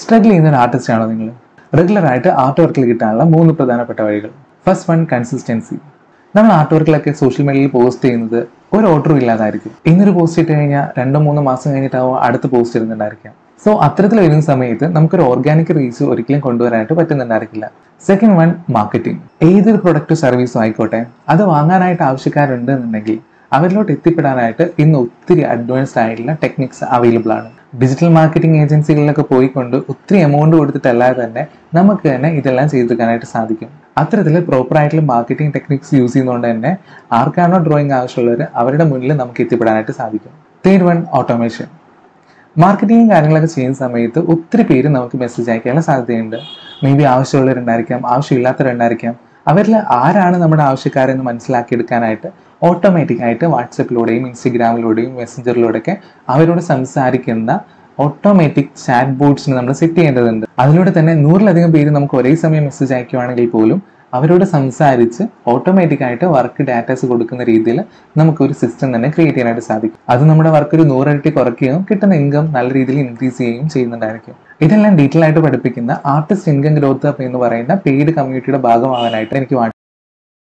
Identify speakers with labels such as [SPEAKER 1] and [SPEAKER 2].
[SPEAKER 1] Struggle ചെയ്യുന്ന ഒരു artist ആണോ നിങ്ങൾ? റെഗുലർ ആയിട്ട് ആർട്ട് വർക്കിൽ കിട്ടാനുള്ള മൂന്ന് പ്രധാനപ്പെട്ട വഴികൾ. ഫസ്റ്റ് വൺ കൺസിസ്റ്റൻസി നമ്മൾ ആർട്ട് വർക്കിലൊക്കെ സോഷ്യൽ മീഡിയയിൽ പോസ്റ്റ് ചെയ്യുന്നത് ഒരു ഓർഡറും ഇല്ലാതായിരിക്കും. ഇന്നൊരു പോസ്റ്റ് ഇട്ട് കഴിഞ്ഞാൽ രണ്ടോ മൂന്നോ മാസം കഴിഞ്ഞിട്ടാവും അടുത്ത പോസ്റ്റ് ഇടുന്നുണ്ടായിരിക്കാം. സോ അത്തരത്തിൽ വരുന്ന സമയത്ത് നമുക്കൊരു ഓർഗാനിക് റീച്ച് ഒരിക്കലും കൊണ്ടുവരാനായിട്ട് പറ്റുന്നുണ്ടായിരിക്കില്ല. സെക്കൻഡ് വൺ മാർക്കറ്റിംഗ് ഏതൊരു പ്രൊഡക്റ്റോ സർവീസും ആയിക്കോട്ടെ അത് വാങ്ങാനായിട്ട് ആവശ്യക്കാരുണ്ട് എന്നുണ്ടെങ്കിൽ അവരിലോട്ട് എത്തിപ്പെടാനായിട്ട് ഇന്ന് ഒത്തിരി അഡ്വാൻസ്ഡ് ആയിട്ടുള്ള ടെക്നിക്സ് അവൈലബിൾ ആണ്. ഡിജിറ്റൽ മാർക്കറ്റിംഗ് ഏജൻസികളിലൊക്കെ പോയിക്കൊണ്ട് ഒത്തിരി എമൗണ്ട് കൊടുത്തിട്ടല്ലാതെ തന്നെ നമുക്ക് തന്നെ ഇതെല്ലാം ചെയ്തെടുക്കാനായിട്ട് സാധിക്കും. അത്തരത്തിൽ പ്രോപ്പറായിട്ടുള്ള മാർക്കറ്റിംഗ് ടെക്നിക്സ് യൂസ് ചെയ്യുന്നതുകൊണ്ട് തന്നെ ആർക്കാണോ ഡ്രോയിങ് ആവശ്യമുള്ളവർ അവരുടെ മുന്നിൽ നമുക്ക് എത്തിപ്പെടാനായിട്ട് സാധിക്കും. തേർഡ് വൺ ഓട്ടോമേഷൻ മാർക്കറ്റിംഗ് കാര്യങ്ങളൊക്കെ ചെയ്യുന്ന സമയത്ത് ഒത്തിരി പേര് നമുക്ക് മെസ്സേജ് അയക്കാനുള്ള സാധ്യതയുണ്ട്. മേ ബി ആവശ്യമുള്ളവരുണ്ടായിരിക്കാം ആവശ്യമില്ലാത്തവരുണ്ടായിരിക്കാം. അവരിൽ ആരാണ് നമ്മുടെ ആവശ്യക്കാരെന്ന് മനസ്സിലാക്കിയെടുക്കാനായിട്ട് ഓട്ടോമാറ്റിക് ആയിട്ട് വാട്സപ്പിലൂടെയും ഇൻസ്റ്റഗ്രാമിലൂടെയും മെസ്സഞ്ചറിലൂടെയൊക്കെ അവരോട് സംസാരിക്കുന്ന ഓട്ടോമാറ്റിക് ചാറ്റ് ബോർഡ്സിന് നമ്മൾ സെറ്റ് ചെയ്യേണ്ടതുണ്ട്. അതിലൂടെ തന്നെ നൂറിലധികം പേര് നമുക്ക് ഒരേ സമയം മെസ്സേജ് അയക്കുവാണെങ്കിൽ പോലും അവരോട് സംസാരിച്ച് ഓട്ടോമാറ്റിക് ആയിട്ട് വർക്ക് ഡാറ്റാസ് കൊടുക്കുന്ന രീതിയിൽ നമുക്ക് ഒരു സിസ്റ്റം തന്നെ ക്രിയേറ്റ് ചെയ്യാനായിട്ട് സാധിക്കും. അത് നമ്മുടെ വർക്ക് ഒരു നൂറിരട്ടി കുറയ്ക്കുകയും കിട്ടുന്ന ഇൻകം നല്ല രീതിയിൽ ഇൻക്രീസ് ചെയ്യുകയും ചെയ്യുന്നുണ്ടായിരിക്കും. ഇതെല്ലാം ഡീറ്റെയിൽ ആയിട്ട് പഠിപ്പിക്കുന്ന ആർട്ടിസ്റ്റ് ഇൻകം ഗ്രോത്ത് എന്ന് പറയുന്ന പെയ്ഡ് കമ്മ്യൂണിറ്റിയുടെ ഭാഗമാകാനായിട്ട് എനിക്ക്